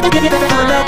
Thank you.